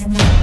Podcast.